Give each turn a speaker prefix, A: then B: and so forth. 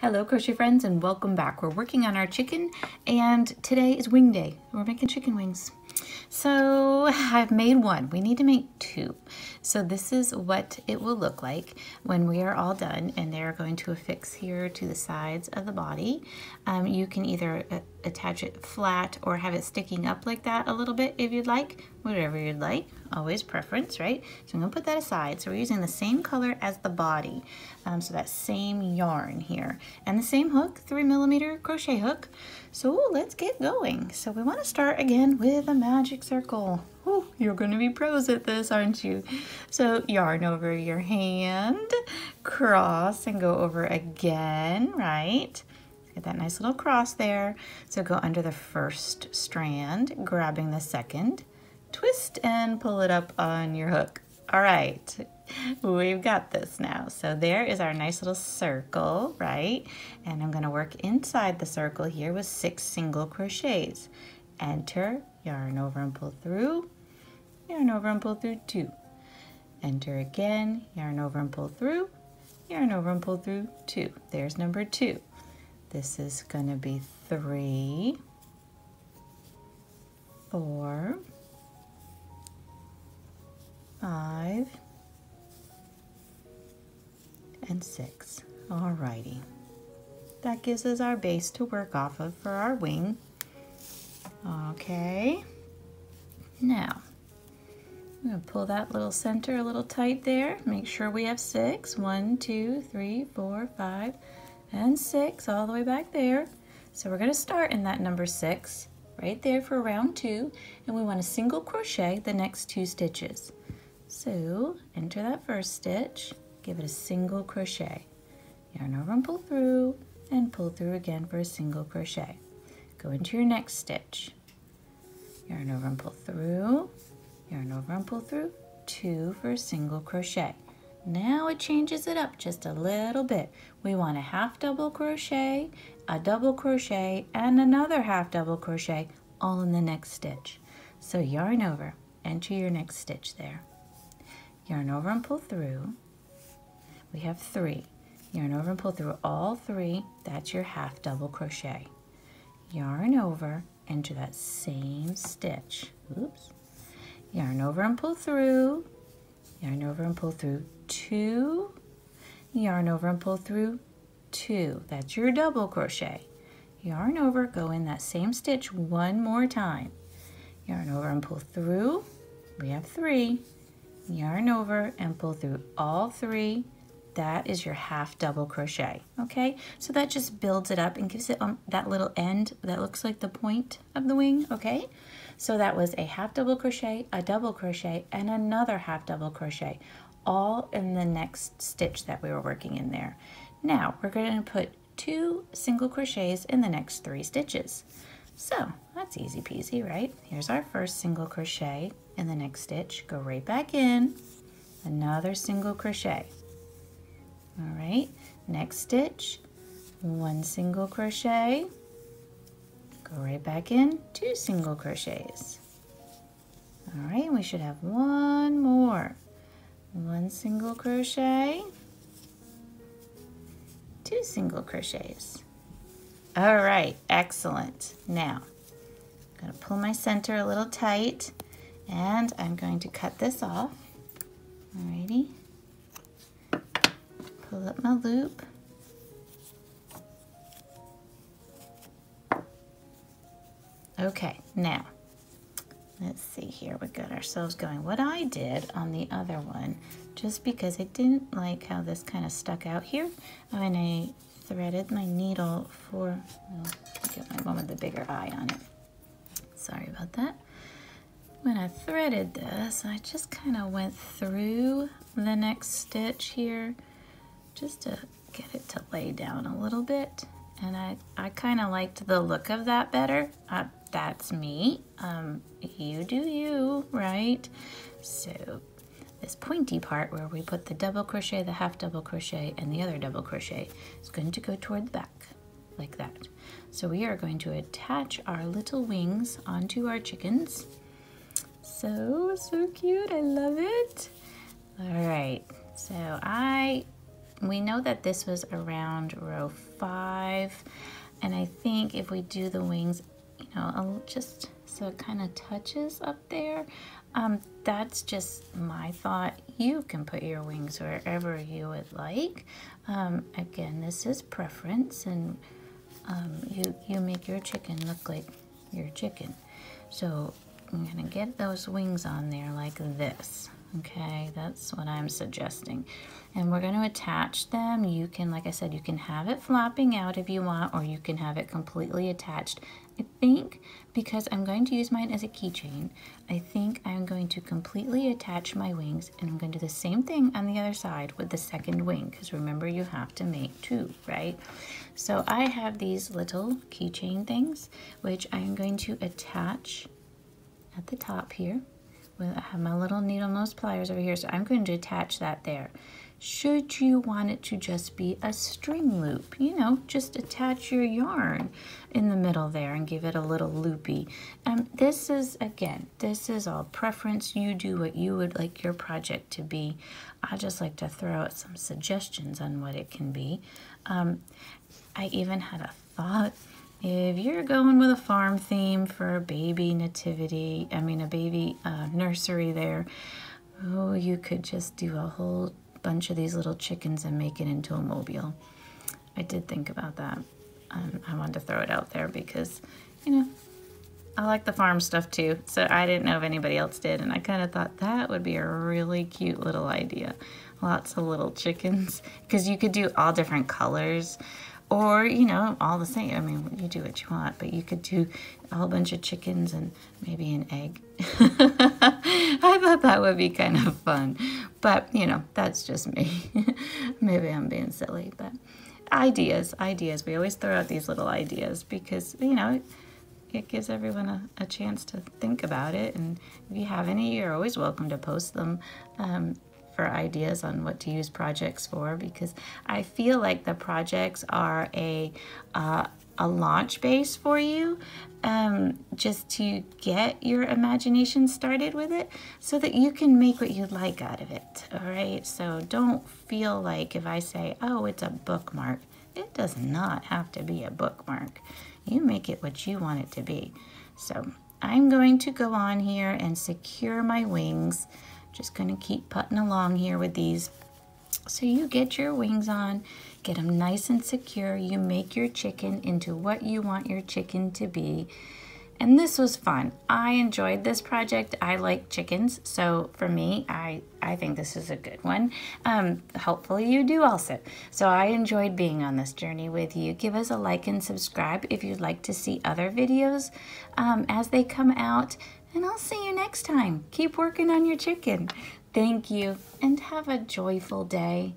A: Hello crochet friends and welcome back. We're working on our chicken and today is wing day. We're making chicken wings. So I've made one. We need to make two. So this is what it will look like when we are all done and they're going to affix here to the sides of the body. Um, you can either uh, attach it flat or have it sticking up like that a little bit if you'd like, whatever you'd like, always preference, right? So I'm gonna put that aside. So we're using the same color as the body. Um, so that same yarn here and the same hook, three millimeter crochet hook. So let's get going. So we wanna start again with a magic circle. Ooh, you're gonna be pros at this, aren't you? So yarn over your hand, cross and go over again, right? Get that nice little cross there. So go under the first strand, grabbing the second, twist and pull it up on your hook. All right, we've got this now. So there is our nice little circle, right? And I'm gonna work inside the circle here with six single crochets. Enter, yarn over and pull through, yarn over and pull through two. Enter again, yarn over and pull through, yarn over and pull through two. There's number two. This is gonna be three, four, five, and six. Alrighty. That gives us our base to work off of for our wing. Okay. Now, I'm going to pull that little center a little tight there. Make sure we have six. One, two, three, four, five, and six all the way back there. So we're going to start in that number six right there for round two. And we want a single crochet the next two stitches. So enter that first stitch, give it a single crochet. Yarn over and pull through, and pull through again for a single crochet. Go into your next stitch. Yarn over and pull through, yarn over and pull through, two for a single crochet. Now it changes it up just a little bit. We want a half double crochet, a double crochet, and another half double crochet all in the next stitch. So yarn over, enter your next stitch there yarn over and pull through. We have three. Yarn over and pull through all three. That's your half double crochet. Yarn over into that same stitch. Oops. Yarn over and pull through. Yarn over and pull through two. Yarn over and pull through two. That's your double crochet. Yarn over, go in that same stitch one more time. Yarn over and pull through. We have three yarn over and pull through all three. That is your half double crochet okay? So that just builds it up and gives it um, that little end that looks like the point of the wing okay? So that was a half double crochet a double crochet and another half double crochet all in the next stitch that we were working in there. Now we're going to put two single crochets in the next three stitches so that's easy peasy right here's our first single crochet in the next stitch, go right back in, another single crochet. All right, next stitch, one single crochet, go right back in, two single crochets. All right, we should have one more. One single crochet, two single crochets. All right, excellent. Now, I'm gonna pull my center a little tight and I'm going to cut this off. Alrighty. Pull up my loop. Okay, now, let's see here. We got ourselves going. What I did on the other one, just because I didn't like how this kind of stuck out here, when I threaded my needle for, well, get my one with the bigger eye on it. Sorry about that when I threaded this, I just kind of went through the next stitch here just to get it to lay down a little bit. And I, I kind of liked the look of that better. Uh, that's me. Um, you do you, right? So this pointy part where we put the double crochet, the half double crochet, and the other double crochet is going to go toward the back, like that. So we are going to attach our little wings onto our chickens so, so cute. I love it. All right, so I we know that this was around row five. And I think if we do the wings, you know, I'll just so it kind of touches up there, um, that's just my thought. You can put your wings wherever you would like. Um, again, this is preference and um, you, you make your chicken look like your chicken. So I'm gonna get those wings on there like this. Okay, that's what I'm suggesting. And we're gonna attach them. You can, like I said, you can have it flopping out if you want, or you can have it completely attached. I think because I'm going to use mine as a keychain, I think I'm going to completely attach my wings and I'm going to do the same thing on the other side with the second wing because remember you have to make two, right? So I have these little keychain things which I'm going to attach at the top here. I have my little needle nose pliers over here, so I'm going to attach that there. Should you want it to just be a string loop, you know, just attach your yarn in the middle there and give it a little loopy. Um, this is, again, this is all preference. You do what you would like your project to be. I just like to throw out some suggestions on what it can be. Um, I even had a thought if you're going with a farm theme for a baby nativity, I mean a baby uh, nursery there, oh, you could just do a whole bunch of these little chickens and make it into a mobile. I did think about that. Um, I wanted to throw it out there because, you know, I like the farm stuff too. So I didn't know if anybody else did. And I kind of thought that would be a really cute little idea. Lots of little chickens. Because you could do all different colors or you know all the same i mean you do what you want but you could do a whole bunch of chickens and maybe an egg. I thought that would be kind of fun but you know that's just me. Maybe i'm being silly but ideas ideas. We always throw out these little ideas because you know it, gives everyone a, a, chance to think about it and if you have any you're always welcome to post them um, for ideas on what to use projects for because I feel like the projects are a uh, a launch base for you um, just to get your imagination started with it so that you can make what you like out of it. All right. So don't feel like if I say, oh, it's a bookmark, it does not have to be a bookmark. You make it what you want it to be. So I'm going to go on here and secure my wings just to keep putting along here with these. So you get your wings on, get them nice and secure. You make your chicken into what you want your chicken to be. And this was fun. I enjoyed this project. I like chickens, so for me, I, I think this is a good one. Um, hopefully you do also. So I enjoyed being on this journey with you. Give us a like and subscribe if you'd like to see other videos um, as they come out and I'll see you next time. Keep working on your chicken. Thank you, and have a joyful day.